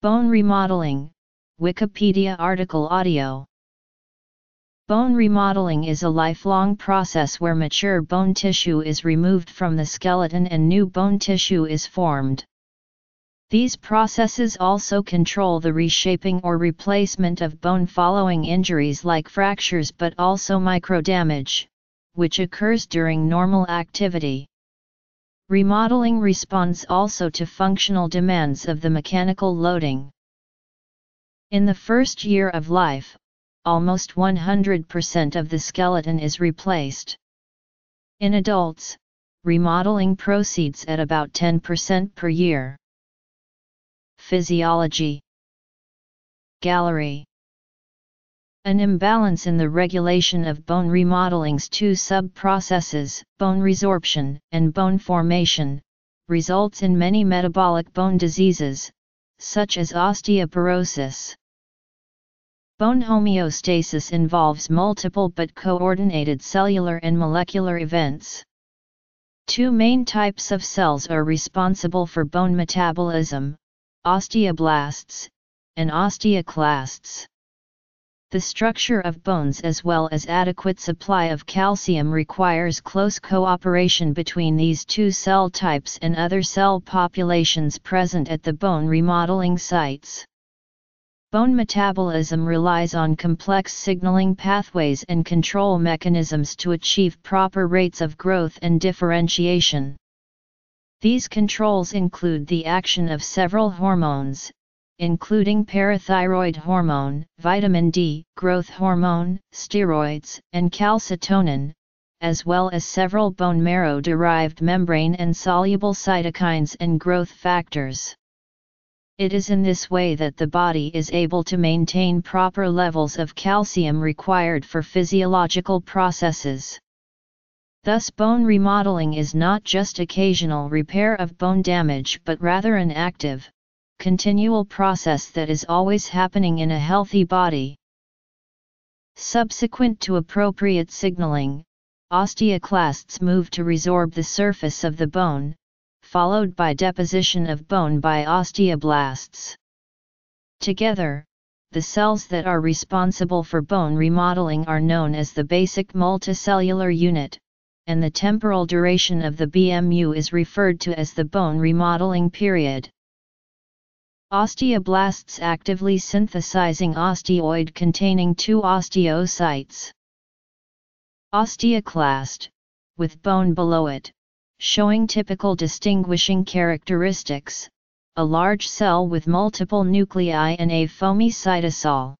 Bone remodeling, Wikipedia article audio. Bone remodeling is a lifelong process where mature bone tissue is removed from the skeleton and new bone tissue is formed. These processes also control the reshaping or replacement of bone following injuries like fractures but also microdamage, which occurs during normal activity. Remodeling responds also to functional demands of the mechanical loading. In the first year of life, almost 100% of the skeleton is replaced. In adults, remodeling proceeds at about 10% per year. Physiology Gallery An imbalance in the regulation of bone remodeling's two sub-processes, bone resorption and bone formation, results in many metabolic bone diseases, such as osteoporosis. Bone homeostasis involves multiple but coordinated cellular and molecular events. Two main types of cells are responsible for bone metabolism, osteoblasts, and osteoclasts. The structure of bones as well as adequate supply of calcium requires close cooperation between these two cell types and other cell populations present at the bone remodeling sites. Bone metabolism relies on complex signaling pathways and control mechanisms to achieve proper rates of growth and differentiation. These controls include the action of several hormones, including parathyroid hormone, vitamin D, growth hormone, steroids, and calcitonin, as well as several bone marrow-derived membrane and soluble cytokines and growth factors. It is in this way that the body is able to maintain proper levels of calcium required for physiological processes. Thus bone remodeling is not just occasional repair of bone damage but rather an active, continual process that is always happening in a healthy body. Subsequent to appropriate signaling, osteoclasts move to resorb the surface of the bone, followed by deposition of bone by osteoblasts. Together, the cells that are responsible for bone remodeling are known as the basic multicellular unit, and the temporal duration of the BMU is referred to as the bone remodeling period. Osteoblasts actively synthesizing osteoid containing two osteocytes. Osteoclast, with bone below it, showing typical distinguishing characteristics, a large cell with multiple nuclei and a foamy cytosol.